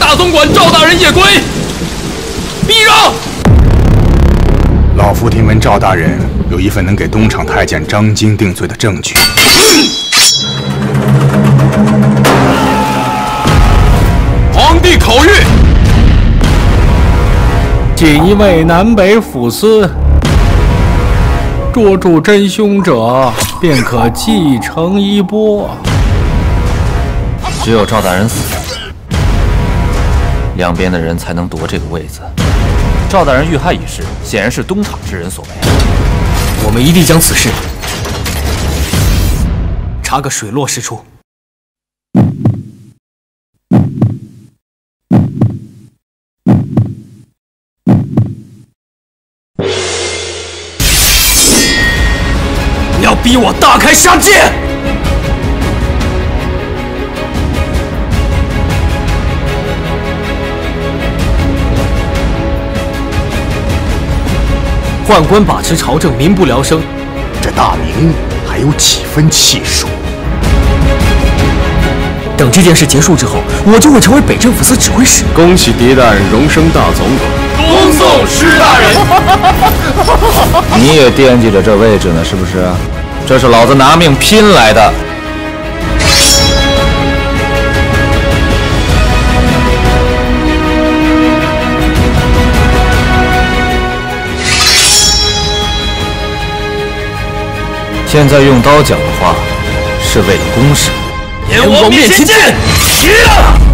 大总管赵大人夜归，避让。老夫听闻赵大人有一份能给东厂太监张京定罪的证据。皇帝口谕：锦衣卫南北府司捉住真凶者，便可继承衣钵。只有赵大人死了，两边的人才能夺这个位子。赵大人遇害一事，显然是东厂之人所为。我们一定将此事查个水落石出。你要逼我大开杀戒！宦官把持朝政，民不聊生，这大明还有几分气数？等这件事结束之后，我就会成为北政府司指挥使。恭喜狄大人荣升大总管，恭送施大人。你也惦记着这位置呢，是不是？这是老子拿命拼来的。现在用刀讲的话，是为了公事。阎王面前见！